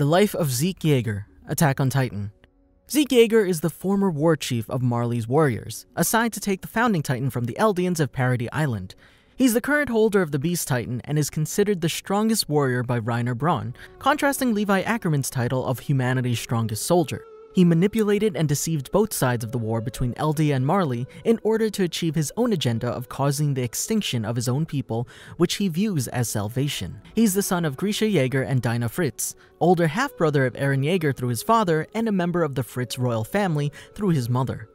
The Life of Zeke Yeager, Attack on Titan. Zeke Yeager is the former war chief of Marley's warriors, assigned to take the founding titan from the Eldians of Paradis Island. He's the current holder of the Beast Titan and is considered the strongest warrior by Reiner Braun, contrasting Levi Ackerman's title of humanity's strongest soldier. He manipulated and deceived both sides of the war between Eldia and Marley in order to achieve his own agenda of causing the extinction of his own people, which he views as salvation. He's the son of Grisha Jaeger and Dina Fritz, older half-brother of Eren Jaeger through his father, and a member of the Fritz royal family through his mother.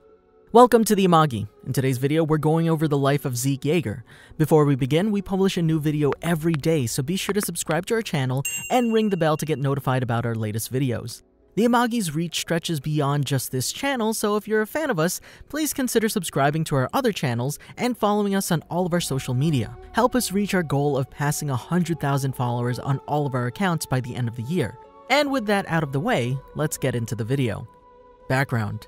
Welcome to the Amagi. In today's video, we're going over the life of Zeke Yeager. Before we begin, we publish a new video every day, so be sure to subscribe to our channel and ring the bell to get notified about our latest videos. The Amagi's reach stretches beyond just this channel, so if you're a fan of us, please consider subscribing to our other channels and following us on all of our social media. Help us reach our goal of passing 100,000 followers on all of our accounts by the end of the year. And with that out of the way, let's get into the video. Background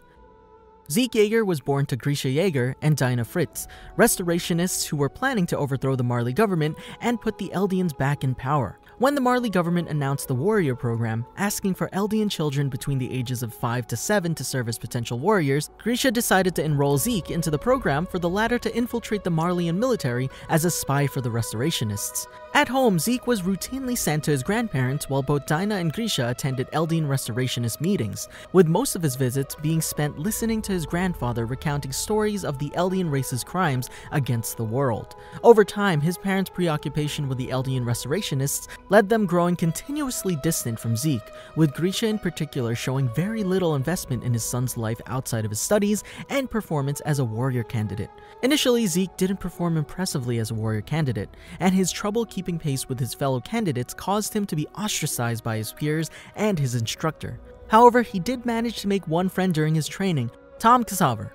Zeke Yeager was born to Grisha Yeager and Dina Fritz, restorationists who were planning to overthrow the Marley government and put the Eldians back in power. When the Marley government announced the Warrior program, asking for Eldian children between the ages of 5 to 7 to serve as potential warriors, Grisha decided to enroll Zeke into the program for the latter to infiltrate the Marleyan military as a spy for the Restorationists. At home, Zeke was routinely sent to his grandparents while both Dina and Grisha attended Eldian Restorationist meetings, with most of his visits being spent listening to his grandfather recounting stories of the Eldian race's crimes against the world. Over time, his parents' preoccupation with the Eldian Restorationists led them growing continuously distant from Zeke, with Grisha in particular showing very little investment in his son's life outside of his studies and performance as a warrior candidate. Initially, Zeke didn't perform impressively as a warrior candidate, and his trouble keeping pace with his fellow candidates caused him to be ostracized by his peers and his instructor. However, he did manage to make one friend during his training, Tom Ksaver.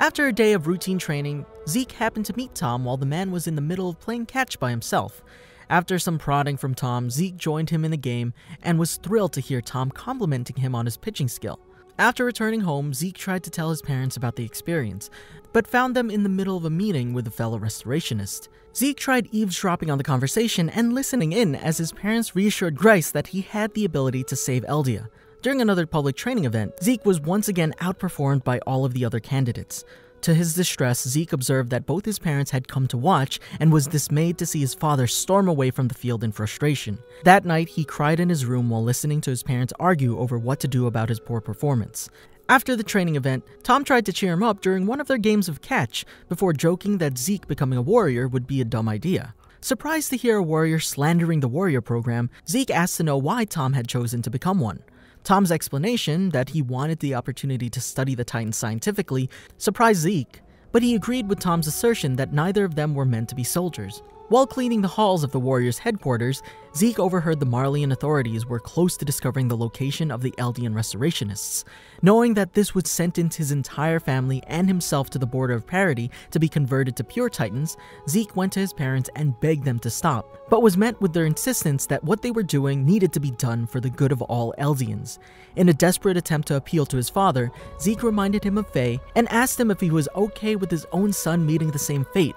After a day of routine training, Zeke happened to meet Tom while the man was in the middle of playing catch by himself. After some prodding from Tom, Zeke joined him in the game and was thrilled to hear Tom complimenting him on his pitching skill. After returning home, Zeke tried to tell his parents about the experience, but found them in the middle of a meeting with a fellow restorationist. Zeke tried eavesdropping on the conversation and listening in as his parents reassured Grice that he had the ability to save Eldia. During another public training event, Zeke was once again outperformed by all of the other candidates. To his distress, Zeke observed that both his parents had come to watch and was dismayed to see his father storm away from the field in frustration. That night, he cried in his room while listening to his parents argue over what to do about his poor performance. After the training event, Tom tried to cheer him up during one of their games of catch before joking that Zeke becoming a warrior would be a dumb idea. Surprised to hear a warrior slandering the warrior program, Zeke asked to know why Tom had chosen to become one. Tom's explanation that he wanted the opportunity to study the Titans scientifically surprised Zeke, but he agreed with Tom's assertion that neither of them were meant to be soldiers. While cleaning the halls of the Warriors' headquarters, Zeke overheard the Marleyan authorities were close to discovering the location of the Eldian Restorationists. Knowing that this would sentence his entire family and himself to the border of Paradis to be converted to pure Titans, Zeke went to his parents and begged them to stop, but was met with their insistence that what they were doing needed to be done for the good of all Eldians. In a desperate attempt to appeal to his father, Zeke reminded him of Faye and asked him if he was okay with his own son meeting the same fate.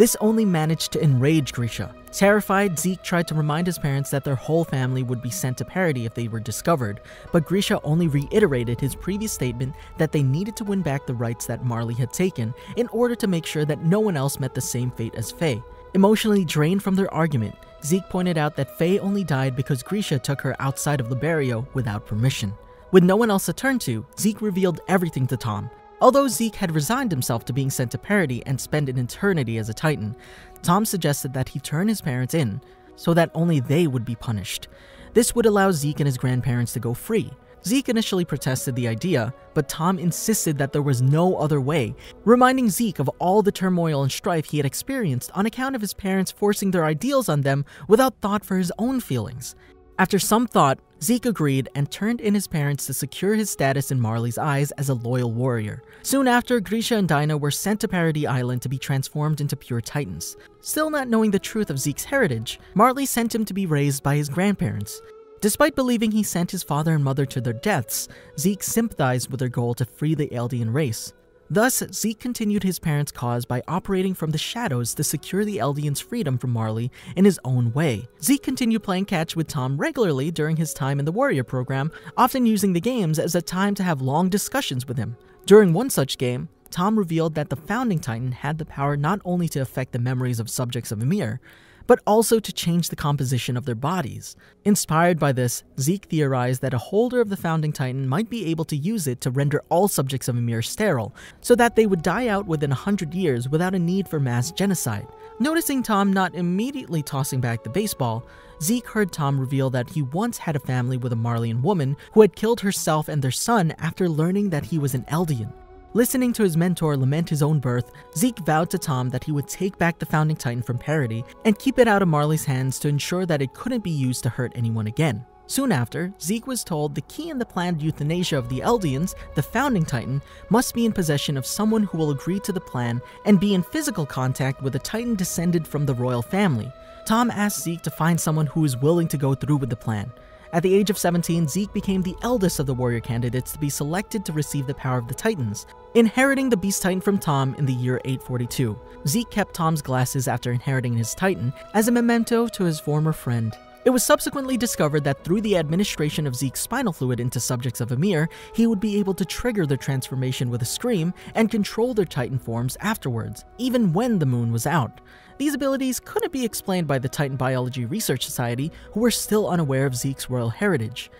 This only managed to enrage Grisha. Terrified, Zeke tried to remind his parents that their whole family would be sent to Paradis if they were discovered, but Grisha only reiterated his previous statement that they needed to win back the rights that Marley had taken in order to make sure that no one else met the same fate as Faye. Emotionally drained from their argument, Zeke pointed out that Faye only died because Grisha took her outside of the barrio without permission. With no one else to turn to, Zeke revealed everything to Tom, Although Zeke had resigned himself to being sent to Paradis and spend an eternity as a Titan, Tom suggested that he turn his parents in so that only they would be punished. This would allow Zeke and his grandparents to go free. Zeke initially protested the idea, but Tom insisted that there was no other way, reminding Zeke of all the turmoil and strife he had experienced on account of his parents forcing their ideals on them without thought for his own feelings. After some thought, Zeke agreed and turned in his parents to secure his status in Marley's eyes as a loyal warrior. Soon after, Grisha and Dina were sent to Paradis Island to be transformed into pure titans. Still not knowing the truth of Zeke's heritage, Marley sent him to be raised by his grandparents. Despite believing he sent his father and mother to their deaths, Zeke sympathized with their goal to free the Eldian race. Thus, Zeke continued his parents' cause by operating from the shadows to secure the Eldians' freedom from Marley in his own way. Zeke continued playing catch with Tom regularly during his time in the Warrior program, often using the games as a time to have long discussions with him. During one such game, Tom revealed that the Founding Titan had the power not only to affect the memories of subjects of Ymir, but also to change the composition of their bodies. Inspired by this, Zeke theorized that a holder of the Founding Titan might be able to use it to render all subjects of Ymir sterile, so that they would die out within a hundred years without a need for mass genocide. Noticing Tom not immediately tossing back the baseball, Zeke heard Tom reveal that he once had a family with a Marleyan woman who had killed herself and their son after learning that he was an Eldian. Listening to his mentor lament his own birth, Zeke vowed to Tom that he would take back the Founding Titan from Paradis and keep it out of Marley's hands to ensure that it couldn't be used to hurt anyone again. Soon after, Zeke was told the key in the planned euthanasia of the Eldians, the Founding Titan, must be in possession of someone who will agree to the plan and be in physical contact with a Titan descended from the royal family. Tom asked Zeke to find someone who is willing to go through with the plan. At the age of 17, Zeke became the eldest of the warrior candidates to be selected to receive the power of the Titans, inheriting the Beast Titan from Tom in the year 842. Zeke kept Tom's glasses after inheriting his Titan as a memento to his former friend. It was subsequently discovered that through the administration of Zeke's spinal fluid into subjects of Ymir, he would be able to trigger their transformation with a scream and control their Titan forms afterwards, even when the moon was out. These abilities couldn't be explained by the Titan Biology Research Society, who were still unaware of Zeke's royal heritage.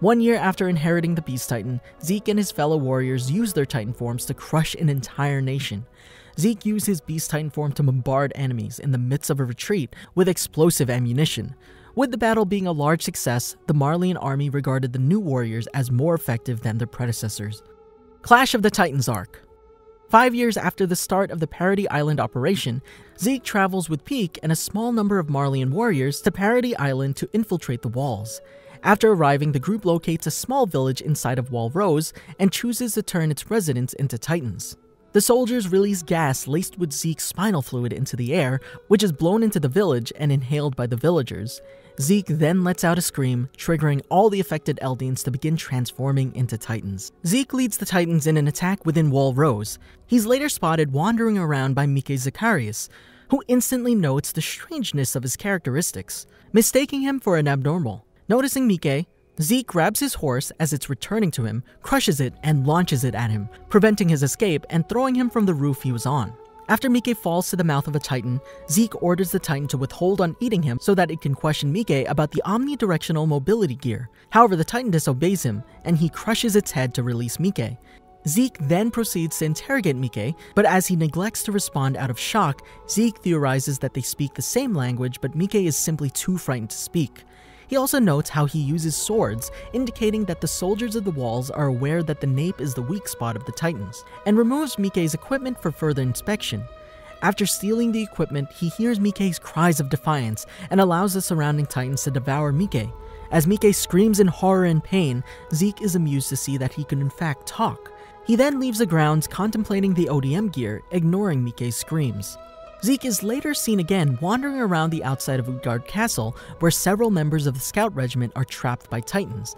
One year after inheriting the Beast Titan, Zeke and his fellow warriors used their Titan forms to crush an entire nation. Zeke used his Beast Titan form to bombard enemies in the midst of a retreat with explosive ammunition. With the battle being a large success, the Marleyan army regarded the new warriors as more effective than their predecessors. Clash of the Titans arc. Five years after the start of the Paradis Island operation, Zeke travels with Pieck and a small number of Marleyan warriors to Paradis Island to infiltrate the walls. After arriving, the group locates a small village inside of Wall Rose and chooses to turn its residents into Titans. The soldiers release gas laced with Zeke's spinal fluid into the air, which is blown into the village and inhaled by the villagers. Zeke then lets out a scream, triggering all the affected Eldians to begin transforming into Titans. Zeke leads the Titans in an attack within Wall Rose. He's later spotted wandering around by Mike Zacharias, who instantly notes the strangeness of his characteristics, mistaking him for an abnormal. Noticing Mike, Zeke grabs his horse as it's returning to him, crushes it, and launches it at him, preventing his escape and throwing him from the roof he was on. After Mike falls to the mouth of a Titan, Zeke orders the Titan to withhold on eating him so that it can question Mike about the omnidirectional mobility gear. However, the Titan disobeys him, and he crushes its head to release Mike. Zeke then proceeds to interrogate Mike, but as he neglects to respond out of shock, Zeke theorizes that they speak the same language, but Mike is simply too frightened to speak. He also notes how he uses swords, indicating that the soldiers of the walls are aware that the nape is the weak spot of the Titans, and removes Mike's equipment for further inspection. After stealing the equipment, he hears Mike's cries of defiance and allows the surrounding Titans to devour Mike. As Mike screams in horror and pain, Zeke is amused to see that he can in fact talk. He then leaves the grounds contemplating the ODM gear, ignoring Mike's screams. Zeke is later seen again wandering around the outside of Utgard Castle, where several members of the Scout Regiment are trapped by Titans,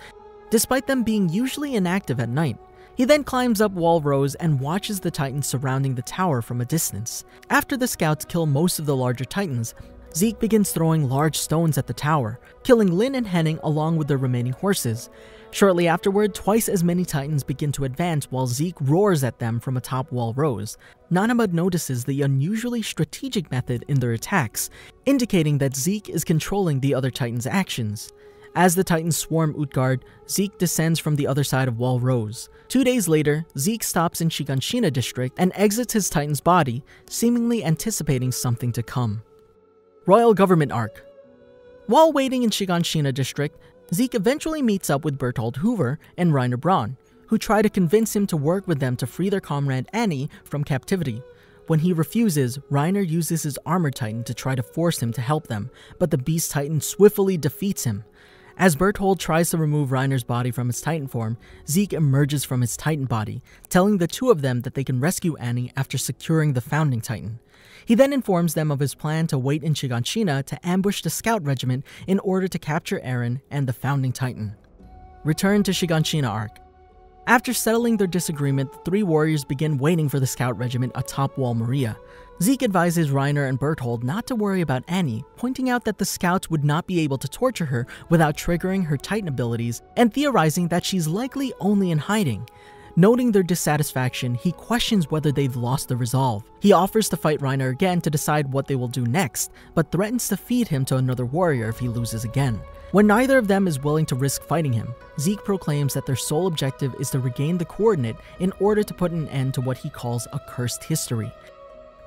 despite them being usually inactive at night. He then climbs up Wall Rose and watches the Titans surrounding the tower from a distance. After the scouts kill most of the larger Titans, Zeke begins throwing large stones at the tower, killing Lin and Henning along with their remaining horses. Shortly afterward, twice as many Titans begin to advance while Zeke roars at them from atop Wall Rose. Nanaba notices the unusually strategic method in their attacks, indicating that Zeke is controlling the other Titans' actions. As the Titans swarm Utgard, Zeke descends from the other side of Wall Rose. Two days later, Zeke stops in Shiganshina district and exits his Titan's body, seemingly anticipating something to come. Royal Government Arc While waiting in Shiganshina district, Zeke eventually meets up with Bertholdt Hoover and Reiner Braun, who try to convince him to work with them to free their comrade Annie from captivity. When he refuses, Reiner uses his armor titan to try to force him to help them, but the beast titan swiftly defeats him. As Bertholdt tries to remove Reiner's body from his titan form, Zeke emerges from his titan body, telling the two of them that they can rescue Annie after securing the founding titan. He then informs them of his plan to wait in Shiganshina to ambush the scout regiment in order to capture Eren and the founding titan. Return to Shiganshina arc. After settling their disagreement, the three warriors begin waiting for the scout regiment atop Wall Maria. Zeke advises Reiner and Bertholdt not to worry about Annie, pointing out that the scouts would not be able to torture her without triggering her Titan abilities, and theorizing that she's likely only in hiding. Noting their dissatisfaction, he questions whether they've lost the resolve. He offers to fight Reiner again to decide what they will do next, but threatens to feed him to another warrior if he loses again. When neither of them is willing to risk fighting him, Zeke proclaims that their sole objective is to regain the coordinate in order to put an end to what he calls a cursed history.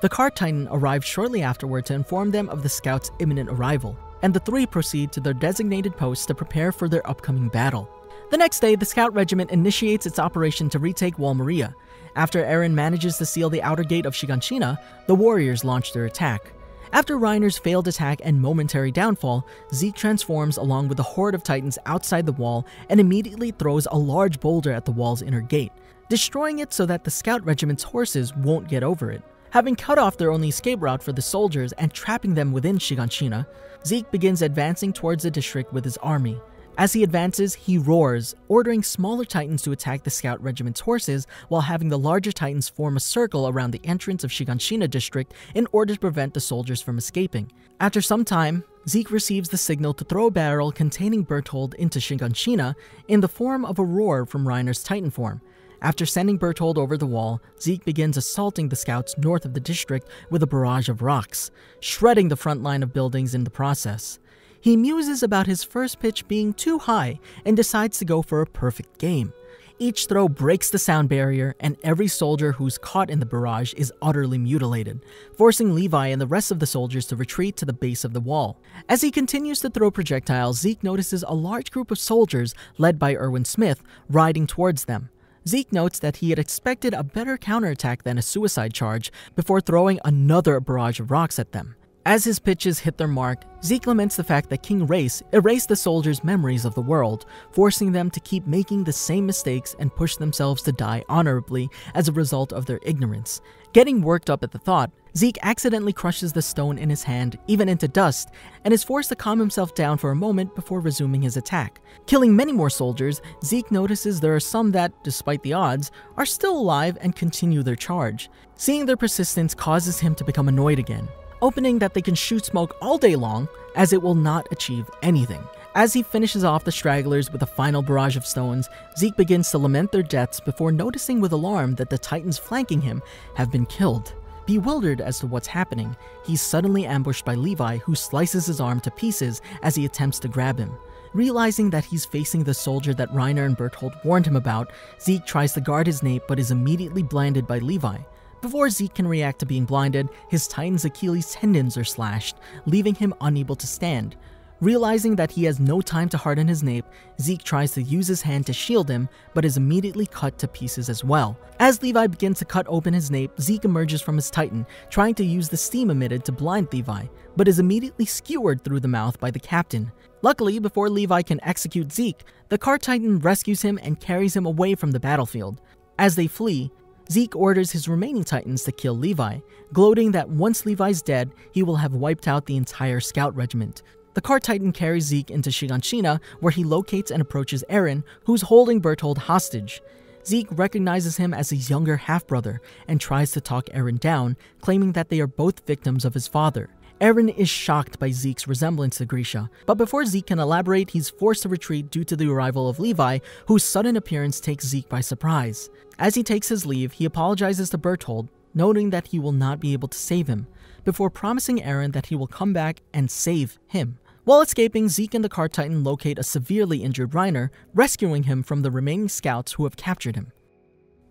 The Cart Titan arrives shortly afterward to inform them of the scouts' imminent arrival, and the three proceed to their designated posts to prepare for their upcoming battle. The next day, the scout regiment initiates its operation to retake Wall Maria. After Eren manages to seal the outer gate of Shiganshina, the warriors launch their attack. After Reiner's failed attack and momentary downfall, Zeke transforms along with a horde of titans outside the wall and immediately throws a large boulder at the wall's inner gate, destroying it so that the scout regiment's horses won't get over it. Having cut off their only escape route for the soldiers and trapping them within Shiganshina, Zeke begins advancing towards the district with his army. As he advances, he roars, ordering smaller titans to attack the scout regiment's horses while having the larger titans form a circle around the entrance of Shiganshina district in order to prevent the soldiers from escaping. After some time, Zeke receives the signal to throw a barrel containing Bertholdt into Shiganshina in the form of a roar from Reiner's titan form, after sending Bertholdt over the wall, Zeke begins assaulting the scouts north of the district with a barrage of rocks, shredding the front line of buildings in the process. He muses about his first pitch being too high and decides to go for a perfect game. Each throw breaks the sound barrier, and every soldier who's caught in the barrage is utterly mutilated, forcing Levi and the rest of the soldiers to retreat to the base of the wall. As he continues to throw projectiles, Zeke notices a large group of soldiers, led by Erwin Smith, riding towards them. Zeke notes that he had expected a better counterattack than a suicide charge before throwing another barrage of rocks at them. As his pitches hit their mark, Zeke laments the fact that King Reiss erased the soldiers' memories of the world, forcing them to keep making the same mistakes and push themselves to die honorably as a result of their ignorance. Getting worked up at the thought, Zeke accidentally crushes the stone in his hand, even into dust, and is forced to calm himself down for a moment before resuming his attack. Killing many more soldiers, Zeke notices there are some that, despite the odds, are still alive and continue their charge. Seeing their persistence causes him to become annoyed again, opening that they can shoot smoke all day long, as it will not achieve anything. As he finishes off the stragglers with a final barrage of stones, Zeke begins to lament their deaths before noticing with alarm that the titans flanking him have been killed. Bewildered as to what's happening, he's suddenly ambushed by Levi, who slices his arm to pieces as he attempts to grab him. Realizing that he's facing the soldier that Reiner and Bertholdt warned him about, Zeke tries to guard his nape but is immediately blinded by Levi. Before Zeke can react to being blinded, his Titan's Achilles tendons are slashed, leaving him unable to stand. Realizing that he has no time to harden his nape, Zeke tries to use his hand to shield him, but is immediately cut to pieces as well. As Levi begins to cut open his nape, Zeke emerges from his titan, trying to use the steam emitted to blind Levi, but is immediately skewered through the mouth by the captain. Luckily, before Levi can execute Zeke, the Cart Titan rescues him and carries him away from the battlefield. As they flee, Zeke orders his remaining Titans to kill Levi, gloating that once Levi's dead, he will have wiped out the entire scout regiment. The Cart Titan carries Zeke into Shiganshina, where he locates and approaches Eren, who's holding Bertholdt hostage. Zeke recognizes him as his younger half-brother and tries to talk Eren down, claiming that they are both victims of his father. Eren is shocked by Zeke's resemblance to Grisha, but before Zeke can elaborate, he's forced to retreat due to the arrival of Levi, whose sudden appearance takes Zeke by surprise. As he takes his leave, he apologizes to Bertholdt, noting that he will not be able to save him, before promising Eren that he will come back and save him. While escaping, Zeke and the Cart Titan locate a severely injured Reiner, rescuing him from the remaining scouts who have captured him.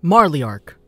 Marley Arc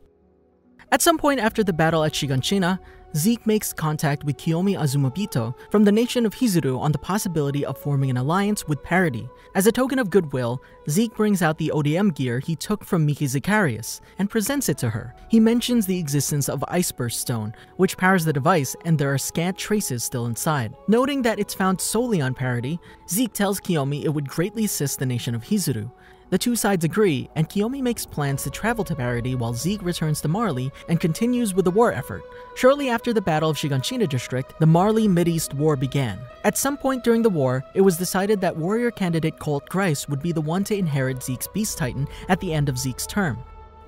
At some point after the battle at Shiganshina, Zeke makes contact with Kiyomi Azumabito from the nation of Hizuru on the possibility of forming an alliance with Paradis. As a token of goodwill, Zeke brings out the ODM gear he took from Mike Zacharias and presents it to her. He mentions the existence of Iceburst Stone, which powers the device and there are scant traces still inside. Noting that it's found solely on Paradis, Zeke tells Kiyomi it would greatly assist the nation of Hizuru. The two sides agree, and Kiyomi makes plans to travel to Paradis while Zeke returns to Marley and continues with the war effort. Shortly after the Battle of Shiganshina District, the Marley Mideast War began. At some point during the war, it was decided that warrior candidate Colt Grice would be the one to inherit Zeke's Beast Titan at the end of Zeke's term.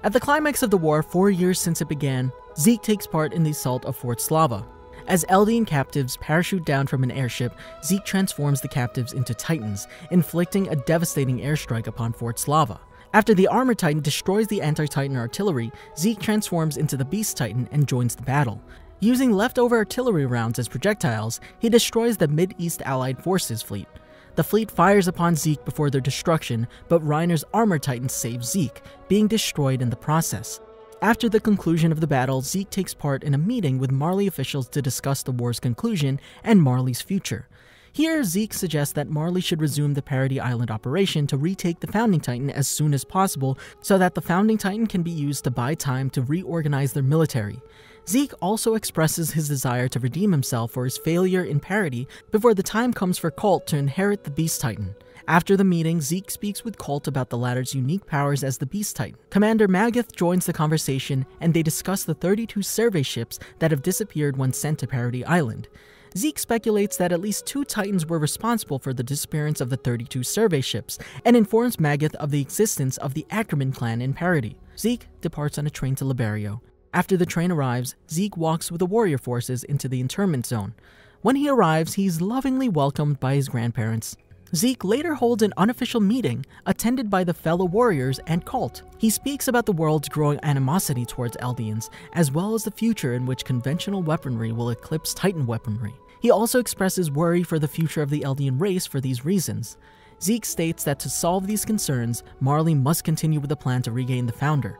At the climax of the war, four years since it began, Zeke takes part in the assault of Fort Slava. As Eldian captives parachute down from an airship, Zeke transforms the captives into Titans, inflicting a devastating airstrike upon Fort Slava. After the Armor Titan destroys the Anti-Titan artillery, Zeke transforms into the Beast Titan and joins the battle. Using leftover artillery rounds as projectiles, he destroys the Mid-East Allied Forces fleet. The fleet fires upon Zeke before their destruction, but Reiner's Armor Titan saves Zeke, being destroyed in the process. After the conclusion of the battle, Zeke takes part in a meeting with Marley officials to discuss the war's conclusion and Marley's future. Here, Zeke suggests that Marley should resume the Paradis Island operation to retake the Founding Titan as soon as possible so that the Founding Titan can be used to buy time to reorganize their military. Zeke also expresses his desire to redeem himself for his failure in Paradis before the time comes for Colt to inherit the Beast Titan. After the meeting, Zeke speaks with Colt about the latter's unique powers as the Beast Titan. Commander Magath joins the conversation, and they discuss the 32 survey ships that have disappeared when sent to Paradis Island. Zeke speculates that at least two Titans were responsible for the disappearance of the 32 survey ships, and informs Magath of the existence of the Ackerman clan in Paradis. Zeke departs on a train to Liberio. After the train arrives, Zeke walks with the warrior forces into the internment zone. When he arrives, he's lovingly welcomed by his grandparents. Zeke later holds an unofficial meeting attended by the fellow warriors and Colt. He speaks about the world's growing animosity towards Eldians, as well as the future in which conventional weaponry will eclipse Titan weaponry. He also expresses worry for the future of the Eldian race for these reasons. Zeke states that to solve these concerns, Marley must continue with the plan to regain the Founder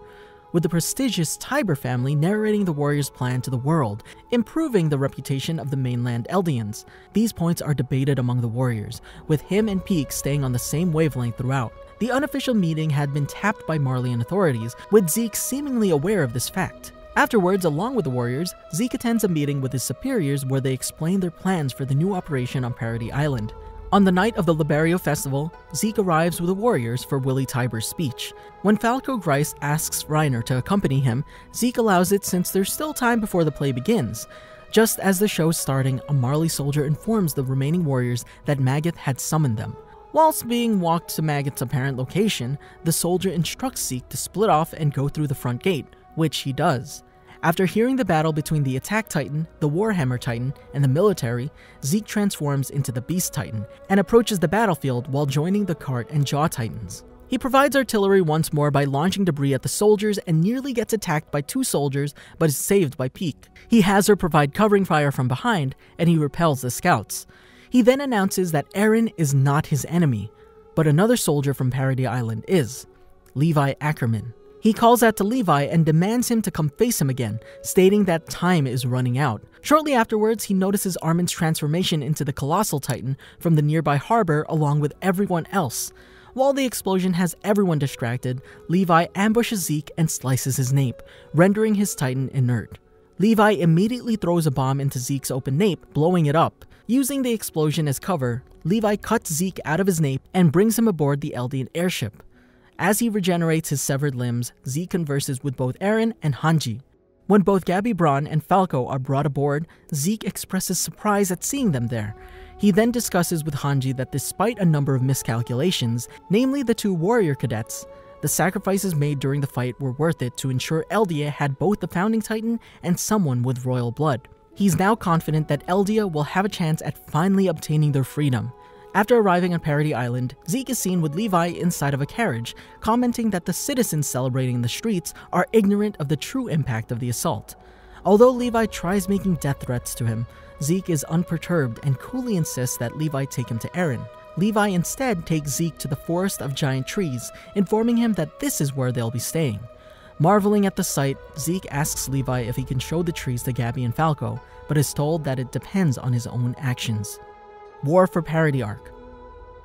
with the prestigious Tybur family narrating the warrior's plan to the world, improving the reputation of the mainland Eldians. These points are debated among the warriors, with him and Pieck staying on the same wavelength throughout. The unofficial meeting had been tapped by Marleyan authorities, with Zeke seemingly aware of this fact. Afterwards, along with the warriors, Zeke attends a meeting with his superiors where they explain their plans for the new operation on Paradis Island. On the night of the Liberio festival, Zeke arrives with the warriors for Willy Tybur's speech. When Falco Grice asks Reiner to accompany him, Zeke allows it since there's still time before the play begins. Just as the show's starting, a Marley soldier informs the remaining warriors that Magath had summoned them. Whilst being walked to Magath's apparent location, the soldier instructs Zeke to split off and go through the front gate, which he does. After hearing the battle between the Attack Titan, the Warhammer Titan, and the military, Zeke transforms into the Beast Titan and approaches the battlefield while joining the Cart and Jaw Titans. He provides artillery once more by launching debris at the soldiers and nearly gets attacked by two soldiers but is saved by Pieck. He has her provide covering fire from behind and he repels the scouts. He then announces that Eren is not his enemy, but another soldier from Paradis Island is Levi Ackerman. He calls out to Levi and demands him to come face him again, stating that time is running out. Shortly afterwards, he notices Armin's transformation into the Colossal Titan from the nearby harbor along with everyone else. While the explosion has everyone distracted, Levi ambushes Zeke and slices his nape, rendering his Titan inert. Levi immediately throws a bomb into Zeke's open nape, blowing it up. Using the explosion as cover, Levi cuts Zeke out of his nape and brings him aboard the Eldian airship. As he regenerates his severed limbs, Zeke converses with both Eren and Hanji. When both Gabi Braun and Falco are brought aboard, Zeke expresses surprise at seeing them there. He then discusses with Hanji that despite a number of miscalculations, namely the two warrior cadets, the sacrifices made during the fight were worth it to ensure Eldia had both the Founding Titan and someone with royal blood. He's now confident that Eldia will have a chance at finally obtaining their freedom. After arriving on Paradis Island, Zeke is seen with Levi inside of a carriage, commenting that the citizens celebrating in the streets are ignorant of the true impact of the assault. Although Levi tries making death threats to him, Zeke is unperturbed and coolly insists that Levi take him to Eren. Levi instead takes Zeke to the forest of giant trees, informing him that this is where they'll be staying. Marveling at the sight, Zeke asks Levi if he can show the trees to Gabi and Falco, but is told that it depends on his own actions. War for Paradis arc.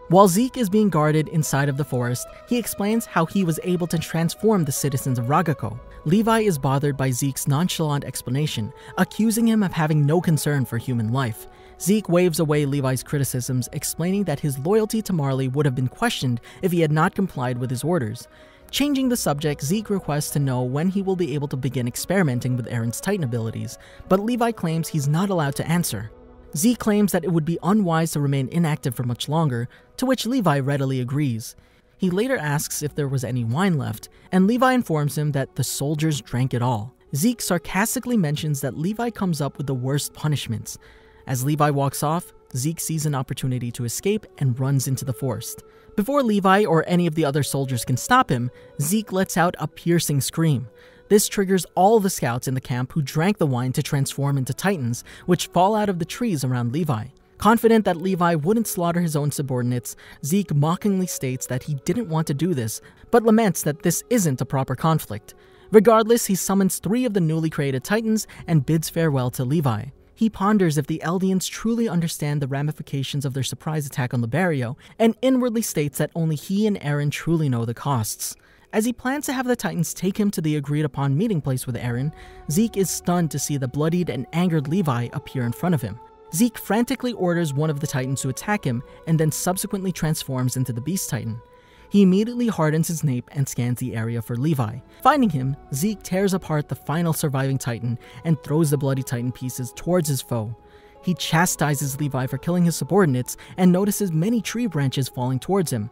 While Zeke is being guarded inside of the forest, he explains how he was able to transform the citizens of Ragako. Levi is bothered by Zeke's nonchalant explanation, accusing him of having no concern for human life. Zeke waves away Levi's criticisms, explaining that his loyalty to Marley would have been questioned if he had not complied with his orders. Changing the subject, Zeke requests to know when he will be able to begin experimenting with Eren's Titan abilities, but Levi claims he's not allowed to answer. Zeke claims that it would be unwise to remain inactive for much longer, to which Levi readily agrees. He later asks if there was any wine left, and Levi informs him that the soldiers drank it all. Zeke sarcastically mentions that Levi comes up with the worst punishments. As Levi walks off, Zeke sees an opportunity to escape and runs into the forest. Before Levi or any of the other soldiers can stop him, Zeke lets out a piercing scream. This triggers all the scouts in the camp who drank the wine to transform into titans, which fall out of the trees around Levi. Confident that Levi wouldn't slaughter his own subordinates, Zeke mockingly states that he didn't want to do this, but laments that this isn't a proper conflict. Regardless, he summons three of the newly created titans and bids farewell to Levi. He ponders if the Eldians truly understand the ramifications of their surprise attack on Liberio, and inwardly states that only he and Eren truly know the costs. As he plans to have the Titans take him to the agreed upon meeting place with Eren, Zeke is stunned to see the bloodied and angered Levi appear in front of him. Zeke frantically orders one of the Titans to attack him and then subsequently transforms into the Beast Titan. He immediately hardens his nape and scans the area for Levi. Finding him, Zeke tears apart the final surviving Titan and throws the bloody Titan pieces towards his foe. He chastises Levi for killing his subordinates and notices many tree branches falling towards him.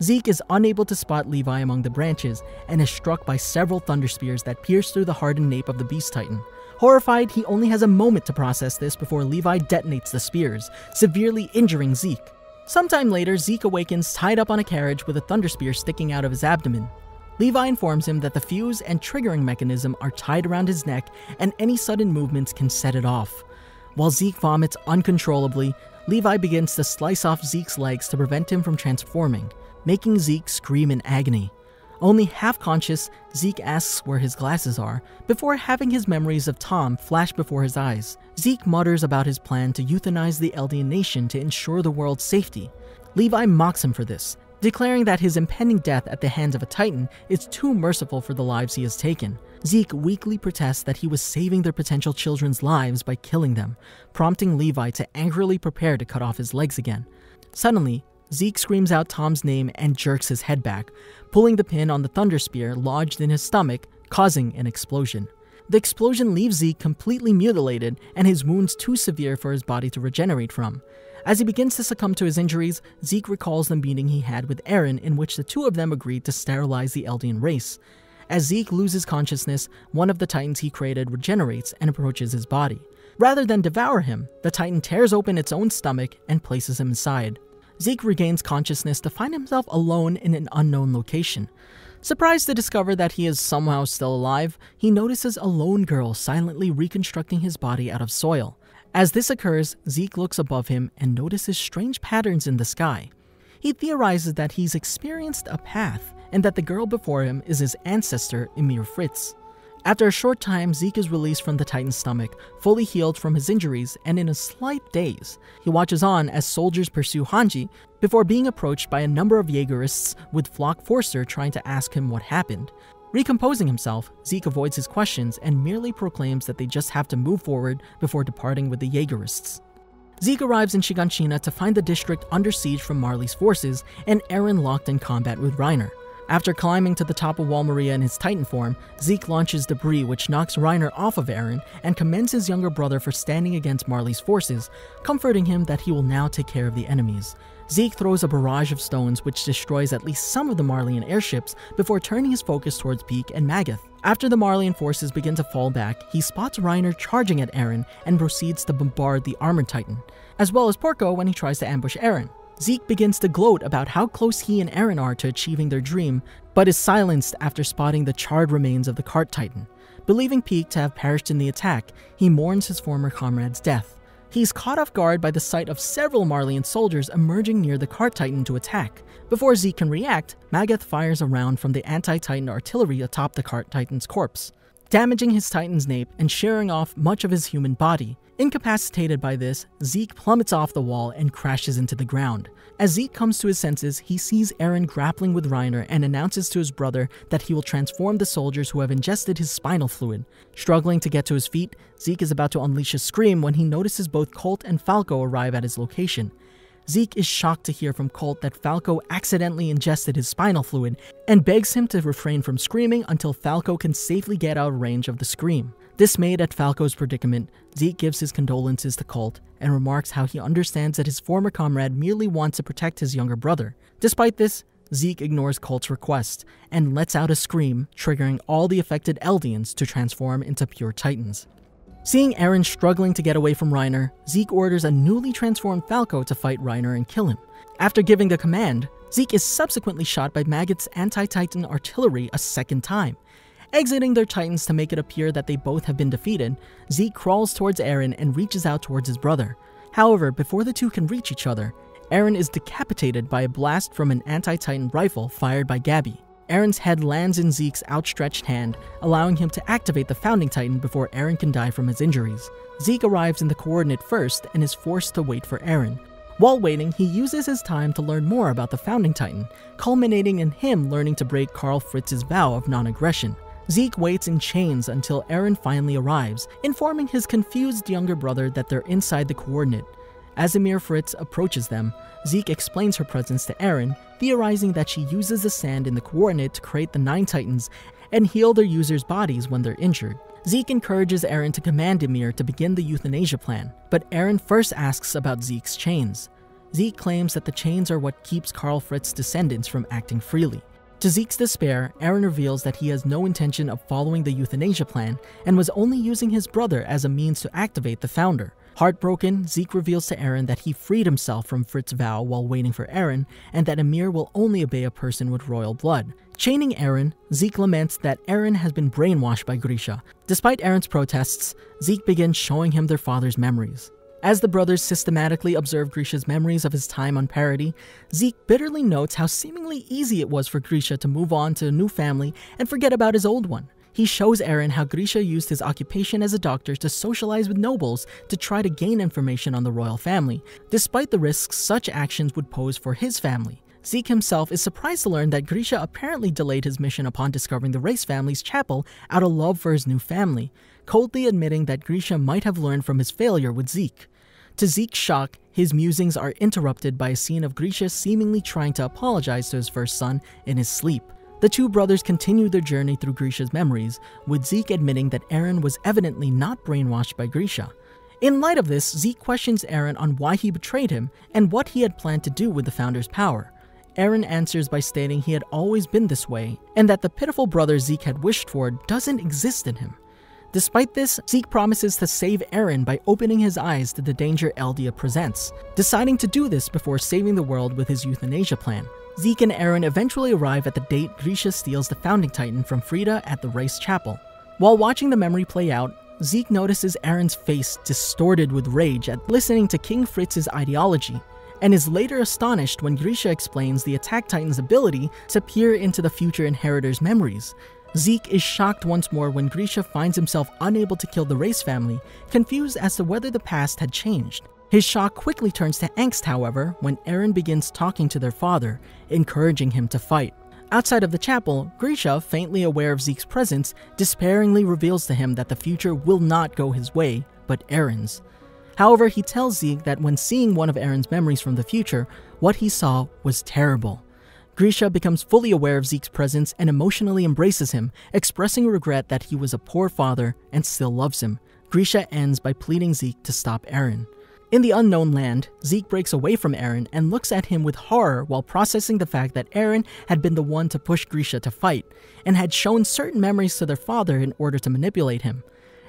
Zeke is unable to spot Levi among the branches and is struck by several thunder spears that pierce through the hardened nape of the Beast Titan. Horrified, he only has a moment to process this before Levi detonates the spears, severely injuring Zeke. Sometime later, Zeke awakens tied up on a carriage with a thunder spear sticking out of his abdomen. Levi informs him that the fuse and triggering mechanism are tied around his neck and any sudden movements can set it off. While Zeke vomits uncontrollably, Levi begins to slice off Zeke's legs to prevent him from transforming, making Zeke scream in agony. Only half conscious, Zeke asks where his glasses are before having his memories of Tom flash before his eyes. Zeke mutters about his plan to euthanize the Eldian nation to ensure the world's safety. Levi mocks him for this, declaring that his impending death at the hands of a Titan is too merciful for the lives he has taken. Zeke weakly protests that he was saving their potential children's lives by killing them, prompting Levi to angrily prepare to cut off his legs again. Suddenly, Zeke screams out Tom's name and jerks his head back, pulling the pin on the thunder spear lodged in his stomach, causing an explosion. The explosion leaves Zeke completely mutilated and his wounds too severe for his body to regenerate from. As he begins to succumb to his injuries, Zeke recalls the meeting he had with Eren in which the two of them agreed to sterilize the Eldian race. As Zeke loses consciousness, one of the Titans he created regenerates and approaches his body. Rather than devour him, the Titan tears open its own stomach and places him inside. Zeke regains consciousness to find himself alone in an unknown location. Surprised to discover that he is somehow still alive, he notices a lone girl silently reconstructing his body out of soil. As this occurs, Zeke looks above him and notices strange patterns in the sky. He theorizes that he's experienced a path and that the girl before him is his ancestor, Ymir Fritz. After a short time, Zeke is released from the Titan's stomach, fully healed from his injuries and in a slight daze. He watches on as soldiers pursue Hanji before being approached by a number of Jaegerists with Floch Forster trying to ask him what happened. Recomposing himself, Zeke avoids his questions and merely proclaims that they just have to move forward before departing with the Jaegerists. Zeke arrives in Shiganshina to find the district under siege from Marley's forces and Eren locked in combat with Reiner. After climbing to the top of Wall Maria in his Titan form, Zeke launches debris which knocks Reiner off of Eren and commends his younger brother for standing against Marley's forces, comforting him that he will now take care of the enemies. Zeke throws a barrage of stones which destroys at least some of the Marleyan airships before turning his focus towards Pieck and Magath. After the Marleyan forces begin to fall back, he spots Reiner charging at Eren and proceeds to bombard the Armored Titan, as well as Porco when he tries to ambush Eren. Zeke begins to gloat about how close he and Eren are to achieving their dream, but is silenced after spotting the charred remains of the cart titan. Believing Pieck to have perished in the attack, he mourns his former comrade's death. He's caught off guard by the sight of several Marleyan soldiers emerging near the cart titan to attack. Before Zeke can react, Magath fires a round from the anti-titan artillery atop the cart titan's corpse damaging his titan's nape and shearing off much of his human body. Incapacitated by this, Zeke plummets off the wall and crashes into the ground. As Zeke comes to his senses, he sees Eren grappling with Reiner and announces to his brother that he will transform the soldiers who have ingested his spinal fluid. Struggling to get to his feet, Zeke is about to unleash a scream when he notices both Colt and Falco arrive at his location. Zeke is shocked to hear from Colt that Falco accidentally ingested his spinal fluid and begs him to refrain from screaming until Falco can safely get out of range of the scream. Dismayed at Falco's predicament, Zeke gives his condolences to Colt and remarks how he understands that his former comrade merely wants to protect his younger brother. Despite this, Zeke ignores Colt's request and lets out a scream, triggering all the affected Eldians to transform into pure Titans. Seeing Eren struggling to get away from Reiner, Zeke orders a newly transformed Falco to fight Reiner and kill him. After giving the command, Zeke is subsequently shot by Magath's anti-Titan artillery a second time. Exiting their Titans to make it appear that they both have been defeated, Zeke crawls towards Eren and reaches out towards his brother. However, before the two can reach each other, Eren is decapitated by a blast from an anti-Titan rifle fired by Gabi. Eren's head lands in Zeke's outstretched hand, allowing him to activate the Founding Titan before Eren can die from his injuries. Zeke arrives in the coordinate first and is forced to wait for Eren. While waiting, he uses his time to learn more about the Founding Titan, culminating in him learning to break Karl Fritz's vow of non-aggression. Zeke waits in chains until Eren finally arrives, informing his confused younger brother that they're inside the coordinate. As Ymir Fritz approaches them, Zeke explains her presence to Eren, theorizing that she uses the sand in the coordinate to create the Nine Titans and heal their users' bodies when they're injured. Zeke encourages Eren to command Ymir to begin the euthanasia plan, but Eren first asks about Zeke's chains. Zeke claims that the chains are what keeps Karl Fritz's descendants from acting freely. To Zeke's despair, Eren reveals that he has no intention of following the euthanasia plan and was only using his brother as a means to activate the Founder. Heartbroken, Zeke reveals to Eren that he freed himself from Fritz's vow while waiting for Eren, and that Ymir will only obey a person with royal blood. Chaining Eren, Zeke laments that Eren has been brainwashed by Grisha. Despite Eren's protests, Zeke begins showing him their father's memories. As the brothers systematically observe Grisha's memories of his time on Paradis, Zeke bitterly notes how seemingly easy it was for Grisha to move on to a new family and forget about his old one. He shows Eren how Grisha used his occupation as a doctor to socialize with nobles to try to gain information on the royal family, despite the risks such actions would pose for his family. Zeke himself is surprised to learn that Grisha apparently delayed his mission upon discovering the Reiss family's chapel out of love for his new family, coldly admitting that Grisha might have learned from his failure with Zeke. To Zeke's shock, his musings are interrupted by a scene of Grisha seemingly trying to apologize to his first son in his sleep. The two brothers continue their journey through Grisha's memories, with Zeke admitting that Eren was evidently not brainwashed by Grisha. In light of this, Zeke questions Eren on why he betrayed him and what he had planned to do with the Founder's power. Eren answers by stating he had always been this way, and that the pitiful brother Zeke had wished for doesn't exist in him. Despite this, Zeke promises to save Eren by opening his eyes to the danger Eldia presents, deciding to do this before saving the world with his euthanasia plan. Zeke and Eren eventually arrive at the date Grisha steals the Founding Titan from Frida at the Reiss Chapel. While watching the memory play out, Zeke notices Eren's face distorted with rage at listening to King Fritz's ideology, and is later astonished when Grisha explains the Attack Titan's ability to peer into the future inheritor's memories. Zeke is shocked once more when Grisha finds himself unable to kill the Reiss family, confused as to whether the past had changed. His shock quickly turns to angst, however, when Eren begins talking to their father, encouraging him to fight. Outside of the chapel, Grisha, faintly aware of Zeke's presence, despairingly reveals to him that the future will not go his way, but Eren's. However, he tells Zeke that when seeing one of Eren's memories from the future, what he saw was terrible. Grisha becomes fully aware of Zeke's presence and emotionally embraces him, expressing regret that he was a poor father and still loves him. Grisha ends by pleading Zeke to stop Eren. In the unknown land, Zeke breaks away from Eren and looks at him with horror while processing the fact that Eren had been the one to push Grisha to fight, and had shown certain memories to their father in order to manipulate him.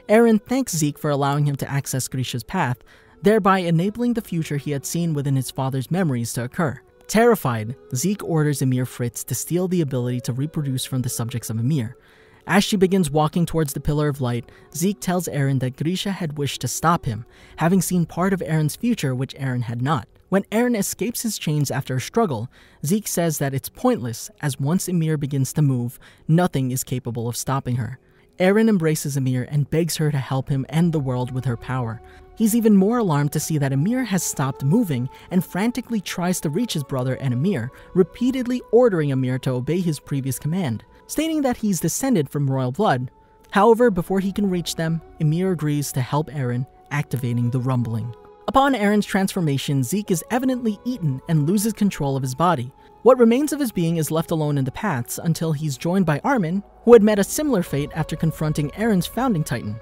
Eren thanks Zeke for allowing him to access Grisha's path, thereby enabling the future he had seen within his father's memories to occur. Terrified, Zeke orders Ymir Fritz to steal the ability to reproduce from the subjects of Ymir. As she begins walking towards the Pillar of Light, Zeke tells Eren that Grisha had wished to stop him, having seen part of Eren's future which Eren had not. When Eren escapes his chains after a struggle, Zeke says that it's pointless, as once Ymir begins to move, nothing is capable of stopping her. Eren embraces Ymir and begs her to help him end the world with her power. He's even more alarmed to see that Ymir has stopped moving and frantically tries to reach his brother and Ymir, repeatedly ordering Ymir to obey his previous command, stating that he's descended from royal blood. However, before he can reach them, Ymir agrees to help Eren, activating the rumbling. Upon Eren's transformation, Zeke is evidently eaten and loses control of his body. What remains of his being is left alone in the paths until he's joined by Armin, who had met a similar fate after confronting Eren's founding titan.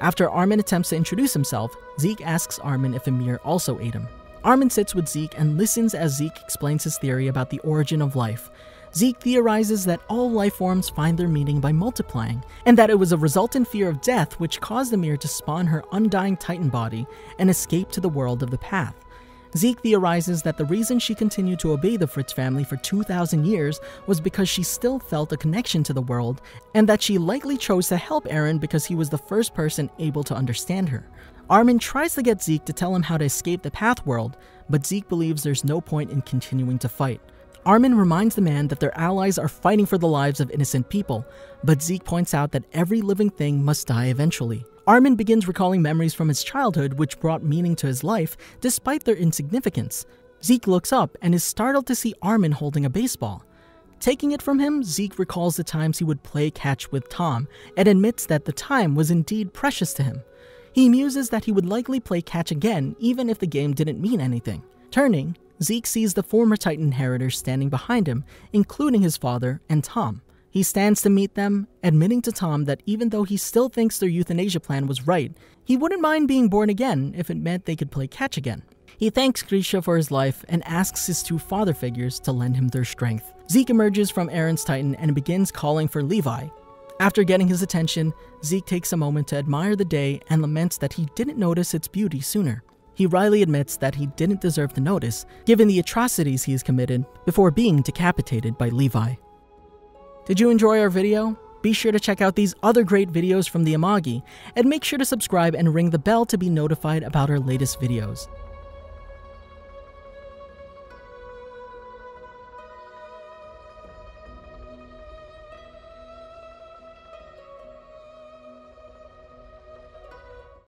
After Armin attempts to introduce himself, Zeke asks Armin if Ymir also ate him. Armin sits with Zeke and listens as Zeke explains his theory about the origin of life. Zeke theorizes that all life forms find their meaning by multiplying, and that it was a resultant fear of death which caused Ymir to spawn her undying titan body and escape to the world of the path. Zeke theorizes that the reason she continued to obey the Fritz family for 2,000 years was because she still felt a connection to the world, and that she likely chose to help Eren because he was the first person able to understand her. Armin tries to get Zeke to tell him how to escape the Path world, but Zeke believes there's no point in continuing to fight. Armin reminds the man that their allies are fighting for the lives of innocent people, but Zeke points out that every living thing must die eventually. Armin begins recalling memories from his childhood which brought meaning to his life despite their insignificance. Zeke looks up and is startled to see Armin holding a baseball. Taking it from him, Zeke recalls the times he would play catch with Tom and admits that the time was indeed precious to him. He muses that he would likely play catch again even if the game didn't mean anything. Turning, Zeke sees the former Titan inheritors standing behind him, including his father and Tom. He stands to meet them, admitting to Tom that even though he still thinks their euthanasia plan was right, he wouldn't mind being born again if it meant they could play catch again. He thanks Grisha for his life and asks his two father figures to lend him their strength. Zeke emerges from Eren's Titan and begins calling for Levi. After getting his attention, Zeke takes a moment to admire the day and laments that he didn't notice its beauty sooner. He wryly admits that he didn't deserve the notice, given the atrocities he has committed before being decapitated by Levi. Did you enjoy our video? Be sure to check out these other great videos from the Amagi, and make sure to subscribe and ring the bell to be notified about our latest videos.